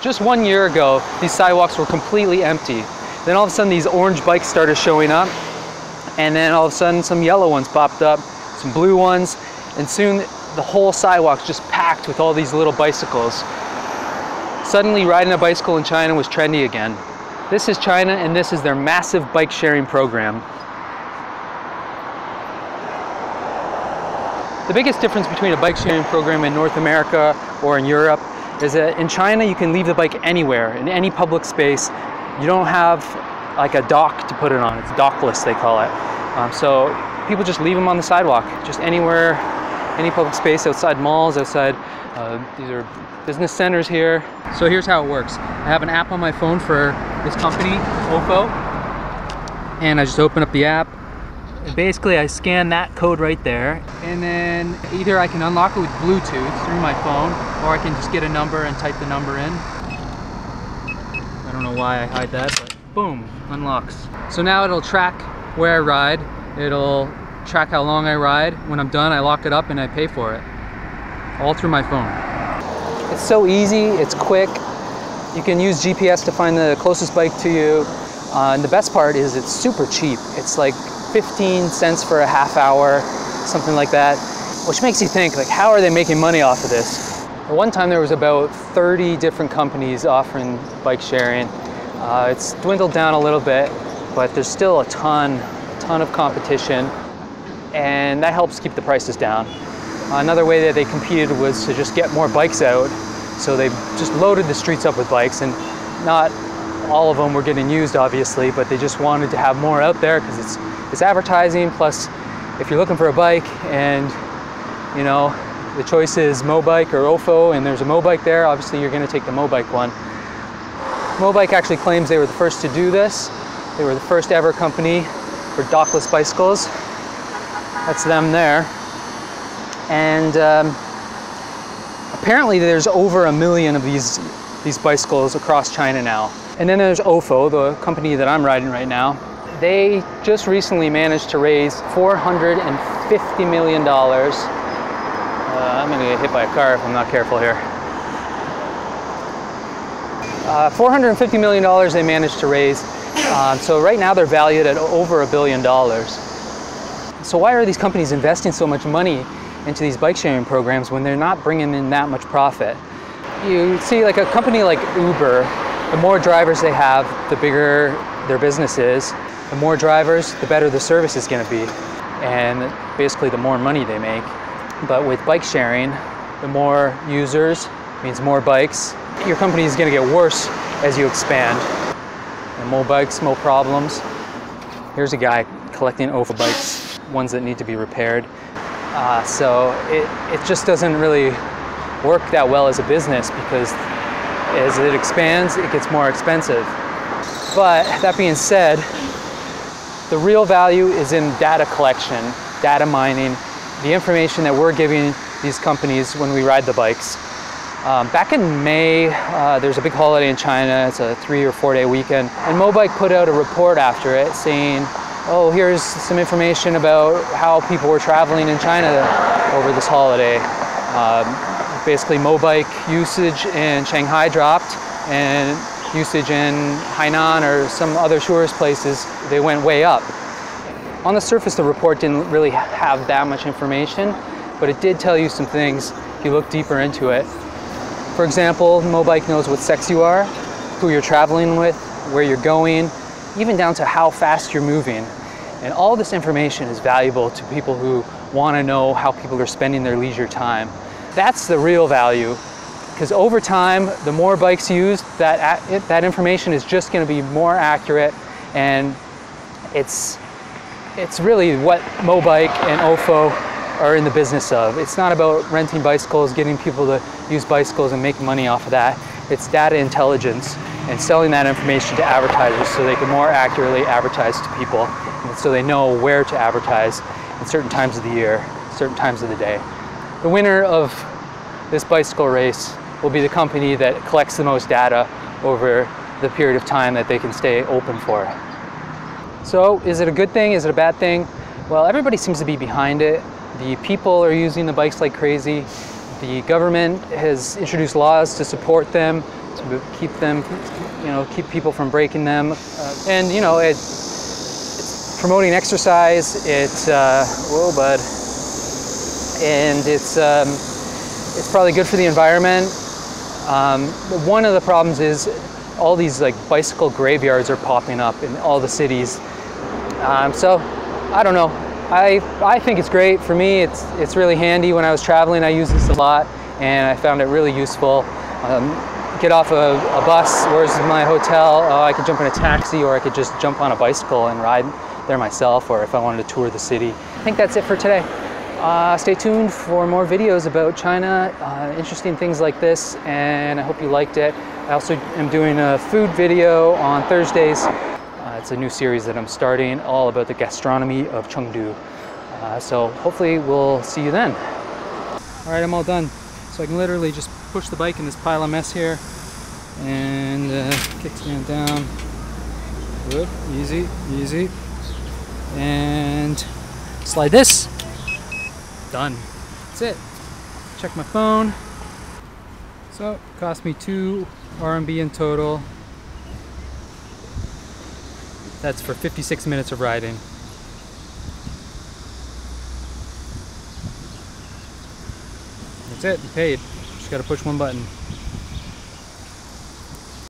Just one year ago, these sidewalks were completely empty. Then all of a sudden these orange bikes started showing up and then all of a sudden some yellow ones popped up, some blue ones, and soon the whole sidewalk's just packed with all these little bicycles. Suddenly riding a bicycle in China was trendy again. This is China and this is their massive bike sharing program. The biggest difference between a bike sharing program in North America or in Europe is that in China you can leave the bike anywhere, in any public space. You don't have like a dock to put it on. It's dockless, they call it. Um, so people just leave them on the sidewalk, just anywhere, any public space, outside malls, outside, uh, these are business centers here. So here's how it works. I have an app on my phone for this company, Ofo, and I just open up the app. Basically I scan that code right there, and then either I can unlock it with Bluetooth through my phone, or I can just get a number and type the number in. I don't know why I hide that, but boom, unlocks. So now it'll track where I ride. It'll track how long I ride. When I'm done, I lock it up and I pay for it. All through my phone. It's so easy, it's quick. You can use GPS to find the closest bike to you. Uh, and the best part is it's super cheap. It's like 15 cents for a half hour, something like that. Which makes you think, like, how are they making money off of this? One time there was about 30 different companies offering bike sharing. Uh, it's dwindled down a little bit, but there's still a ton, ton of competition, and that helps keep the prices down. Another way that they competed was to just get more bikes out, so they just loaded the streets up with bikes, and not all of them were getting used, obviously, but they just wanted to have more out there because it's it's advertising. Plus, if you're looking for a bike and you know the choice is Mobike or Ofo, and there's a Mobike there, obviously you're going to take the Mobike one. Mobike actually claims they were the first to do this. They were the first ever company for dockless bicycles. That's them there. And um, apparently there's over a million of these, these bicycles across China now. And then there's Ofo, the company that I'm riding right now. They just recently managed to raise $450 million. Uh, I'm gonna get hit by a car if I'm not careful here. Uh, $450 million they managed to raise. Um, so right now they're valued at over a billion dollars. So why are these companies investing so much money into these bike sharing programs when they're not bringing in that much profit? You see like a company like Uber, the more drivers they have, the bigger their business is. The more drivers, the better the service is gonna be. And basically the more money they make. But with bike sharing, the more users means more bikes, your company is going to get worse as you expand. And more bikes, more problems. Here's a guy collecting Ofo bikes, ones that need to be repaired. Uh, so it, it just doesn't really work that well as a business because as it expands, it gets more expensive. But that being said, the real value is in data collection, data mining, the information that we're giving these companies when we ride the bikes. Um, back in May, uh, there's a big holiday in China. It's a three or four day weekend. And Mobike put out a report after it saying, oh, here's some information about how people were traveling in China over this holiday. Um, basically, Mobike usage in Shanghai dropped and usage in Hainan or some other tourist places, they went way up. On the surface, the report didn't really have that much information, but it did tell you some things if you look deeper into it. For example, Mobike knows what sex you are, who you're traveling with, where you're going, even down to how fast you're moving. And all this information is valuable to people who want to know how people are spending their leisure time. That's the real value because over time, the more bikes used, that, that information is just going to be more accurate and it's, it's really what Mobike and Ofo are in the business of. It's not about renting bicycles, getting people to use bicycles and make money off of that. It's data intelligence and selling that information to advertisers so they can more accurately advertise to people and so they know where to advertise in certain times of the year, certain times of the day. The winner of this bicycle race will be the company that collects the most data over the period of time that they can stay open for. So is it a good thing? Is it a bad thing? Well, everybody seems to be behind it. The people are using the bikes like crazy. the government has introduced laws to support them, to keep them, you know, keep people from breaking them. Uh, and, you know, it, it's promoting exercise. It's, uh, whoa, bud. And it's, um, it's probably good for the environment. Um, one of the problems is all these like bicycle graveyards are popping up in all the cities. Um, so I don't know. I, I think it's great. For me, it's, it's really handy. When I was traveling, I use this a lot and I found it really useful. Um, get off a, a, bus, where's my hotel? Oh, I could jump in a taxi or I could just jump on a bicycle and ride there myself or if I wanted to tour the city. I think that's it for today. Uh, stay tuned for more videos about China, uh, interesting things like this, and I hope you liked it. I also am doing a food video on Thursdays. Uh, it's a new series that I'm starting, all about the gastronomy of Chengdu. Uh, so hopefully we'll see you then. All right, I'm all done. So I can literally just push the bike in this pile of mess here and uh, kickstand down. Good, easy, easy. And slide this done. That's it. Check my phone. So, cost me two RMB in total. That's for 56 minutes of riding. That's it, you paid. Just gotta push one button.